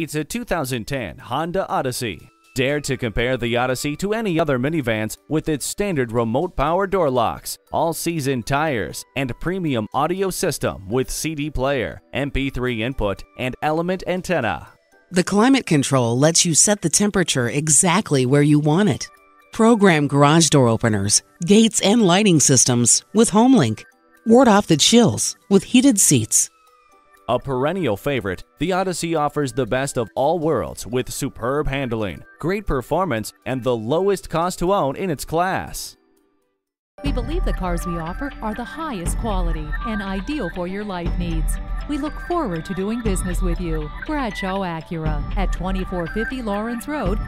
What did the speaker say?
It's a 2010 Honda Odyssey. Dare to compare the Odyssey to any other minivans with its standard remote power door locks, all-season tires, and premium audio system with CD player, MP3 input, and element antenna. The climate control lets you set the temperature exactly where you want it. Program garage door openers, gates, and lighting systems with HomeLink. Ward off the chills with heated seats. A perennial favorite, the Odyssey offers the best of all worlds with superb handling, great performance, and the lowest cost to own in its class. We believe the cars we offer are the highest quality and ideal for your life needs. We look forward to doing business with you. Bradshaw Acura at 2450 Laurens Road,